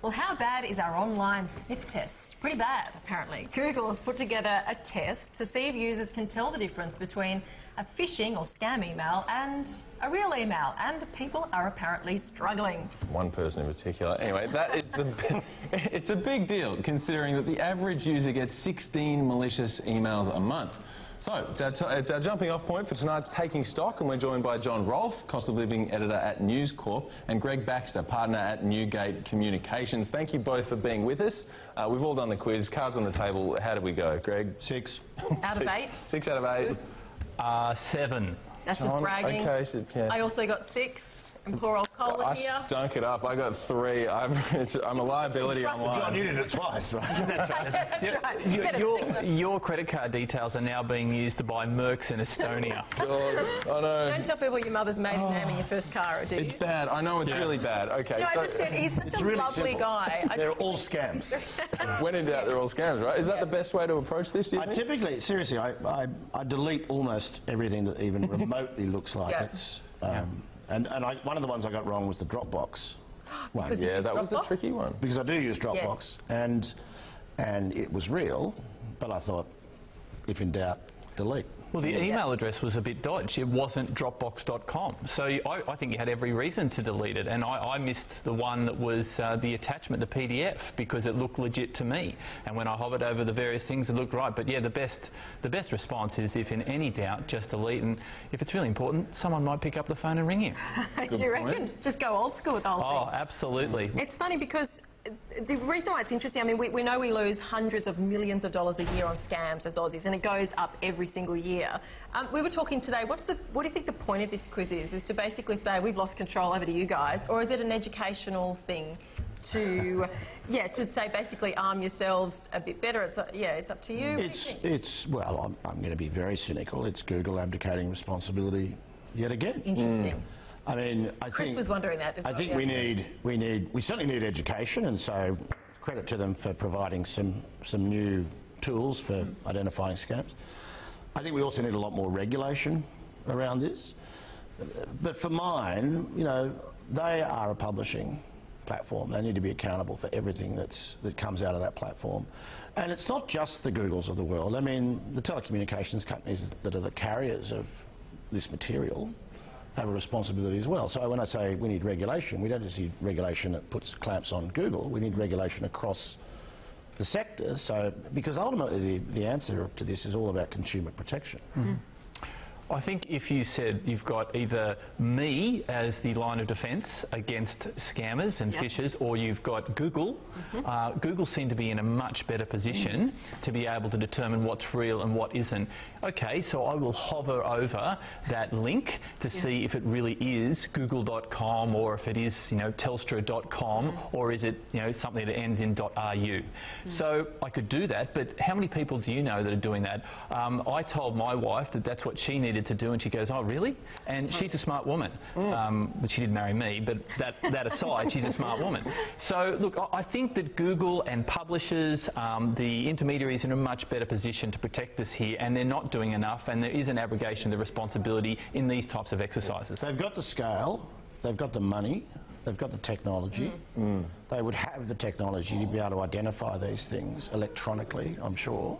Well, how bad is our online sniff test? Pretty bad, apparently. Google has put together a test to see if users can tell the difference between a phishing or scam email and a real email, and people are apparently struggling. One person in particular. Anyway, that is the. it's a big deal considering that the average user gets 16 malicious emails a month. So, it's our, t- it's our jumping off point for tonight's Taking Stock, and we're joined by John Rolfe, cost of living editor at News Corp, and Greg Baxter, partner at Newgate Communications. Thank you both for being with us. Uh, we've all done the quiz, cards on the table. How did we go, Greg? Six. Out of eight. Six out of eight. Uh, seven. That's just bragging. Okay, so, yeah. I also got six, and poor old Colin I here. stunk it up. I got three. I'm, it's, I'm a liability trust online. John, you did it twice, right? That's right. You Your, better your, sing your credit card details are now being used to buy Mercs in Estonia. God, I know. Don't tell people your mother's maiden name in your first car, do you? It's bad. I know it's really bad. Okay, No, I so just said he's such It's a really lovely simple. guy. I They're all scams. when in doubt, they're all scams, right? Is that Yeah. the best way to approach this? Do you I think? typically, seriously, I, I, I delete almost everything that even remotely looks like Yeah. it's. Um, And, and I, one of the ones I got wrong was the Dropbox one. Because yeah, use that was the Dropbox? tricky one. Because I do use Dropbox, Yes. and and it was real, but I thought, if in doubt, delete. Well, the email address was a bit dodgy. It wasn't Dropbox.com. So I, I think you had every reason to delete it. And I, I missed the one that was uh, the attachment, the PDF, because it looked legit to me. And when I hovered over the various things, it looked right. But yeah, the best, the best response is if in any doubt, just delete. And if it's really important, someone might pick up the phone and ring you. you reckon? Just go old school with the whole Oh, thing. absolutely. It's funny because the reason why it's interesting, I mean, we, we know we lose hundreds of millions of dollars a year on scams as Aussies, and it goes up every single year. Um, we were talking today, what's the, what do you think the point of this quiz is? Is to basically say we've lost control over to you guys, or is it an educational thing? To yeah, to say basically arm yourselves a bit better. It's uh, yeah, it's up to you. Do you It's it's well, I'm, I'm going to be very cynical. It's Google abdicating responsibility yet again. interesting. I mean, I Chris think was wondering that as I well, think yeah. we need we need we certainly need education, and so credit to them for providing some some new tools for mm. identifying scams. I think we also need a lot more regulation around this. But for mine, you know, they are a publishing platform. They need to be accountable for everything that's that comes out of that platform. And it's not just the Googles of the world. I mean, the telecommunications companies that are the carriers of this material have a responsibility as well. So when I say we need regulation, we don't just need regulation that puts clamps on Google. We need regulation across the sector. So because ultimately the, the answer to this is all about consumer protection. Mm-hmm. I think if you said you've got either me as the line of defence against scammers and Yep. phishers, or you've got Google, uh, Google seem to be in a much better position to be able to determine what's real and what isn't. Okay, so I will hover over that link to see if it really is google.com or if it is, you know, telstra.com or is it, you know, something that ends in .ru. So I could do that, but how many people do you know that are doing that? Um, I told my wife that that's what she needed to do, and she goes, "Oh, really?" And she's a smart woman, um, but she didn't marry me. But that that aside, she's a smart woman. So look, I- think that Google and publishers, um, the intermediaries, are in a much better position to protect us here, and they're not doing enough. And there is an abrogation of the responsibility in these types of exercises. They've got the scale, they've got the money, they've got the technology. They would have the technology to be able to identify these things electronically, I'm sure.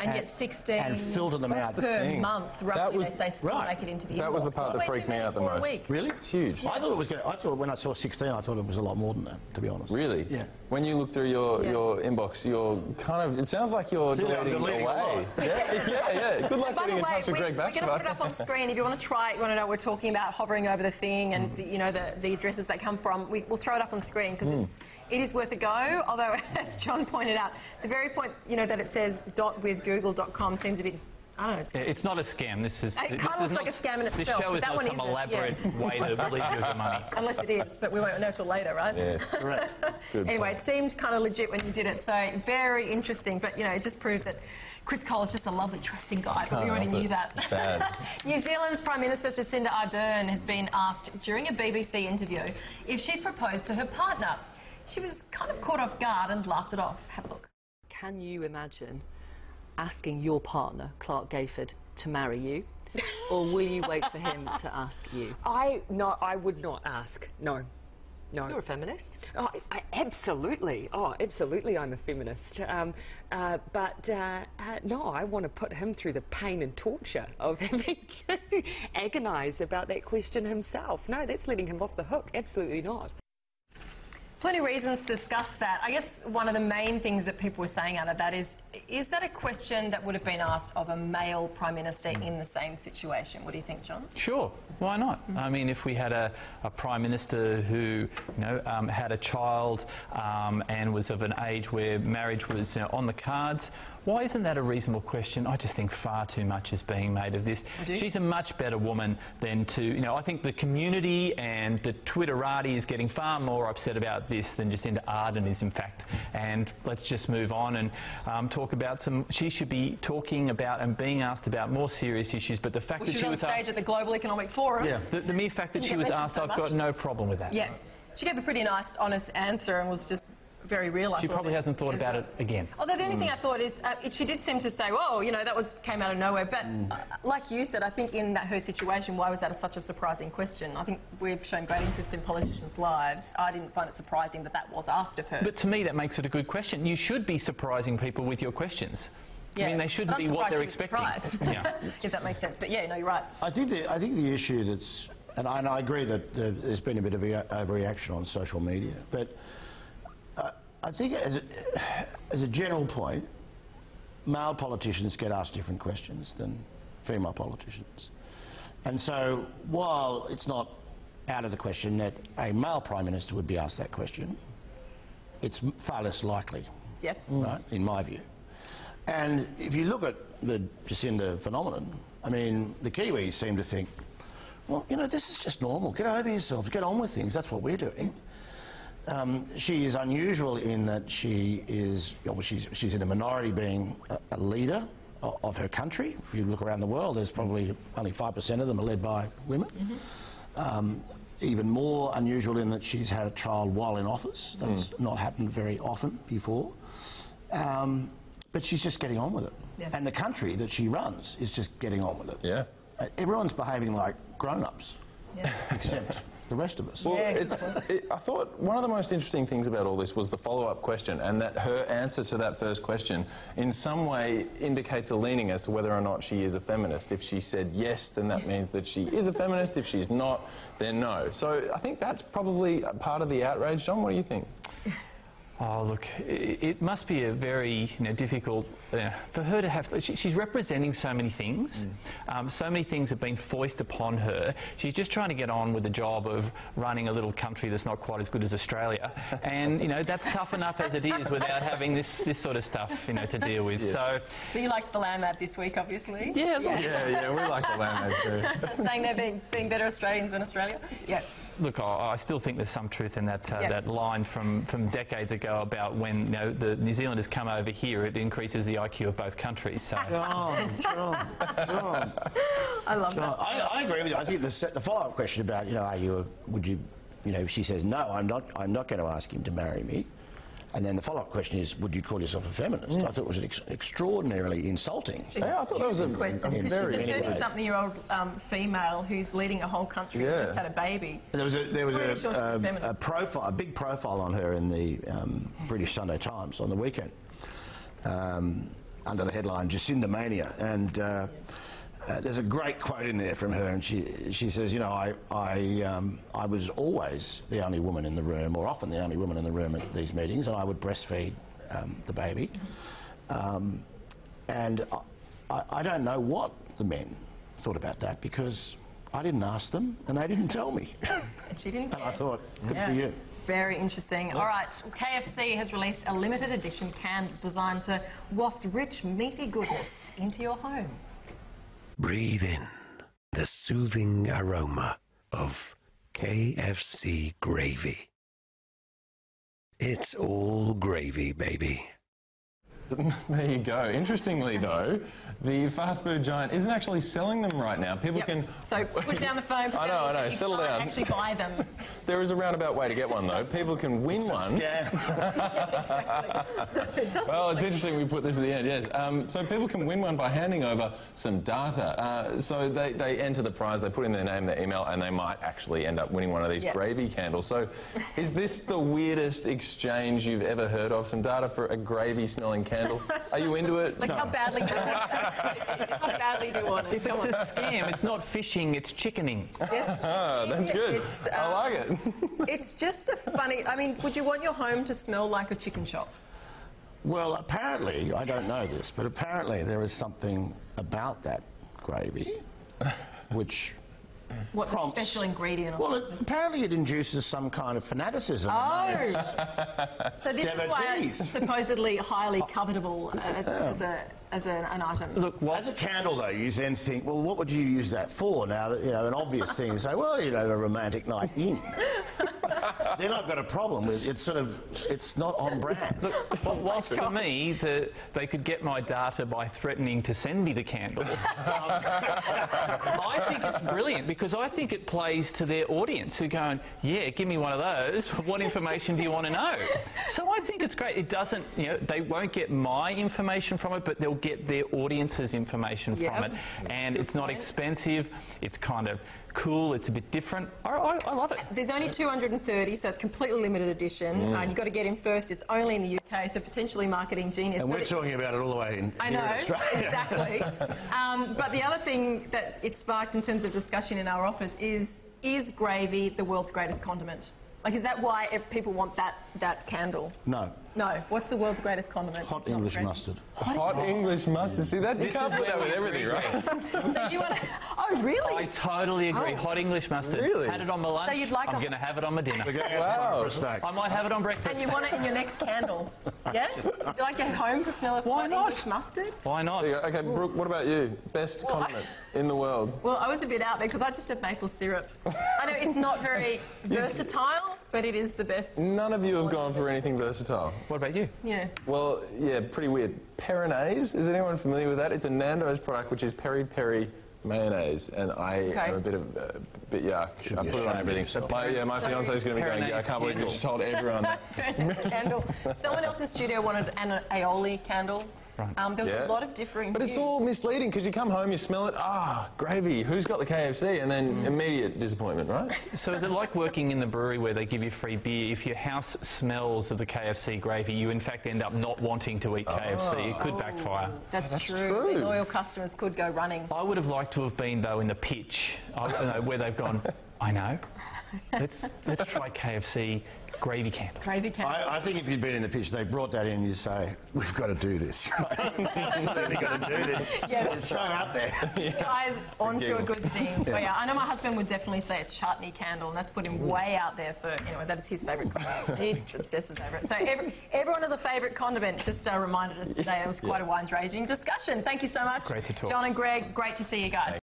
And yet 16 and filter them out. per thing. month, That was- they say still right. make it into the That was the part that freaked me out the most. week. Really? It's huge. I thought it was going. I thought when I saw 16, I thought it was a lot more than that. To be honest. Really? Yeah. When you look through your, Yeah. your inbox, you're kind of. It sounds like you're Clearly deleting, deleting a away. Yeah, yeah, yeah. Good luck By the getting in way, touch with we, Greg we're going to put it up on screen. If you want to try it, you want to know what we're talking about, hovering over the thing and Mm. the, you know the, the addresses that come from. We, we'll throw it up on screen because Mm. it's it is worth a go. Although, as John pointed out, the very point you know that it says dot with google.com seems a bit. I don't know. It's Yeah, It's not a scam. This is. It this kinda looks not- like a scam in itself. This show but is that not one some isn't, elaborate yeah. way to lead you to money. unless it is, but we won't know till later, right? Yes. Correct. Good anyway, point. it seemed kind of legit when you did it, so very interesting. But you know, it just proved that Chris Kohler is just a lovely, trusting guy. But we already knew it. that. Bad. New Zealand's Prime Minister Jacinda Ardern has been asked during a BBC interview if she'd proposed to her partner. She was kind of caught off guard and laughed it off. Have a look. Can you imagine asking your partner, Clarke Gayford, to marry you? or will you wait for him to ask you? I no, I would not ask. No, No. You're a feminist? Oh, I, absolutely. Oh, absolutely, I'm a feminist. Um, uh, but uh, uh, no, I want to put him through the pain and torture of having to agonise about that question himself. No, that's letting him off the hook. Absolutely not. Plenty of reasons to discuss that. I guess one of the main things that people were saying out of that is is that a question that would have been asked of a male Prime Minister in the same situation? What do you think, John? Sure, why not? I mean, if we had a, a Prime Minister who you know, um, had a child um, and was of an age where marriage was you know, on the cards, why isn't that a reasonable question? I just think far too much is being made of this. She's a much better woman than to, you know, I think the community and the Twitterati is getting far more upset about this than Jacinda Ardern is, in fact. And let's just move on and um, talk about some. She should be talking about and being asked about more serious issues. But the fact Well, that she she was on stage asked, at the Global Economic Forum. Yeah. the, the mere fact that she was asked, so I've got no problem with that. Yeah. She gave a pretty nice, honest answer and was just very real. I She thought, probably hasn't thought about well. it again. Although the only thing I thought is, uh, it, she did seem to say, "Whoa, you know, that was came out of nowhere." But uh, like you said, I think in that her situation, why was that a, such a surprising question? I think we've shown great interest in politicians' lives. I didn't find it surprising that that was asked of her. But to me, that makes it a good question. You should be surprising people with your questions. I mean, they shouldn't be what they're surprised expecting. Yeah. if that makes sense. But yeah, no, you're right. I think the, I think the issue that's, and I, and I agree that there- there's been a bit of a overreaction on social media, but I think as a, as a general point, male politicians get asked different questions than female politicians. And so while it's not out of the question that a male prime minister would be asked that question, it's far less likely Yep. right, in my view. And if you look at the Jacinda phenomenon, I mean, the Kiwis seem to think, well, you know, this is just normal. Get over yourself. Get on with things. That's what we're doing. Um, she is unusual in that she is, well, she's, she's in a minority being a, a leader of, of her country. If you look around the world, there's probably only 5% of them are led by women. Um, even more unusual in that she's had a child while in office. That's not happened very often before. Um, but she's just getting on with it. Yeah. And the country that she runs is just getting on with it. Yeah. Uh, everyone's behaving like grown-ups, Yeah. except the rest of us. Well, Yeah, it's, it, I thought one of the most interesting things about all this was the follow-up question, and that her answer to that first question in some way indicates a leaning as to whether or not she is a feminist. If she said yes, then that means that she is a feminist. If she's not, then no. So I think that's probably a part of the outrage. John, what do you think? Oh, look, it, it must be a very you know, difficult uh, for her to have. She, she's representing so many things. Um, so many things have been foisted upon her. She's just trying to get on with the job of running a little country that's not quite as good as Australia, and you know that's tough enough as it is without having this this sort of stuff you know to deal with. So, So you liked the land ad this week, obviously. yeah, look, Yeah, yeah, we like the land too. Saying they're being, being better Australians than Australia. Yeah. Look, I, I still think there's some truth in that uh, Yeah. that line from, from decades ago about when you know, the New Zealanders come over here, it increases the IQ of both countries. So. John, John, John. I love John, that. I, I agree with you. I think the, the follow-up question about, you know, are you, a, would you, you know, she says, no, I'm not, I'm not going to ask him to marry me. And then the follow-up question is, would you call yourself a feminist? I thought it was an ex- extraordinarily insulting. Yeah, I thought that was a question. in because very she's a many ways. 30-something-year-old um, female who's leading a whole country Yeah. and just had a baby. There was a there was Pretty sure a a, um, a profile, a big profile on her in the um, British Sunday Times on the weekend, um, under the headline "Jacinda Mania," and uh, uh, there's a great quote in there from her, and she she says, you know, I I um, I was always the only woman in the room, or often the only woman in the room at these meetings, and I would breastfeed um, the baby, um, and I, I, don't know what the men thought about that because. I didn't ask them, and they didn't tell me. And she didn't And I thought, good Yeah. for you. Very interesting. All right, KFC has released a limited edition can designed to waft rich, meaty goodness into your home. Breathe in the soothing aroma of KFC gravy. It's all gravy, baby. There you go. Interestingly, though, the fast food giant isn't actually selling them right now. People Yep. can. So put down the phone. put I know, the I know. Settle down. Actually buy them. There is a roundabout way to get one, though. People can win one. It doesn't Well, it's interesting we put this at the end, yes. Um, so people can win one by handing over some data. Uh, so they, they enter the prize, they put in their name, their email, and they might actually end up winning one of these Yeah. gravy candles. So is this the weirdest exchange you've ever heard of? Some data for a gravy smelling candle? Are you into it? Like how badly do you want it? How badly do you want it? If it's a scam, it's not phishing, it's chickening. Yes, Ah, that's good. It's, I um, like it. It's just a funny. I mean, would you want your home to smell like a chicken shop? Well, apparently, I don't know this, but apparently there is something about that gravy which What the prompts. special ingredient? Well, Or it, apparently it induces some kind of fanaticism. Oh, so this is why it's supposedly highly covetable uh, as a as an, an item. Look, As whilst a candle, though, you then think, well, what would you use that for? Now, that, you know, an obvious thing is say, well, you know, a romantic night in. then I've got a problem with it's sort of, it's not on brand. Well, oh whilst for me, the, they could get my data by threatening to send me the candle. I think it's brilliant because I think it plays to their audience who are going, yeah, give me one of those. What information do you want to know? So I think it's great. It doesn't, you know, they won't get my information from it, but they'll get their audience's information from it. And Good it's not point. expensive. It's kind of cool. It's a bit different. I, I, I love it. There's only 230, so it's completely limited edition. Mm. Uh, you've got to get in first. It's only in the UK, so potentially marketing genius. And we're it- talking about it all the way in, I know, in Australia. exactly. um, but the other thing that it sparked in terms of discussion in our office is, is gravy the world's greatest condiment? Like, is that why people want that, that candle? No, No. What's the world's greatest condiment? hot Not English gravy. mustard. Hot English mustard. See that? You This can't is put that with everything, right? So you want to... Oh, really? I totally agree. Oh. Hot English mustard. Really? Had it on my lunch. So you'd like I'm a- going to have it on my dinner. Wow. For a steak. I might have it on breakfast. and you want it in your next candle? Yeah? Would you like your home to smell of Why hot not? English mustard? Why not? There you go. Okay, Brooke, what about you? Best Well, I- condiment in the world? Well, I was a bit out there because I just said maple syrup. I know it's not very versatile, but it is the best. None of you have gone for anything versatile. What about you? Yeah. Well, yeah, pretty weird. Perinaise, is anyone familiar with that? It's a Nando's product which is peri peri mayonnaise, and I Okay. am a bit of a bit yuck. Should I put it on everything. yourself. My, yeah, my So- is going to be going. Yeah, I can't believe you just told everyone that. candle. Someone else in studio wanted an aioli candle. Right. Um, there was Yeah. a lot of differing But it's all misleading because you come home, you smell it, ah, gravy. Who's got the KFC? And then Mm. immediate disappointment, right? So is it like working in the brewery where they give you free beer? If your house smells of the KFC gravy, you in fact end up not wanting to eat KFC. It could backfire. That's, That's true. true. The loyal customers could go running. I would have liked to have been though in the pitch, I, you know, where they've gone. I know. Let's let's try KFC gravy candles. Gravy candle. I, I think if you'd been in the pitch, they brought that in and you say, we've got to do this. Absolutely got to do this. Yeah. It's so out there. Guys, onto a good thing. But yeah, I know my husband would definitely say a chutney candle, and that's put him way out there for, you know, that is his favourite condiment. He just obsesses over it. So every, everyone has a favourite condiment. Just uh, reminded us today. It was quite a wide ranging discussion. Thank you so much. Great to talk. John and Greg, great to see you guys.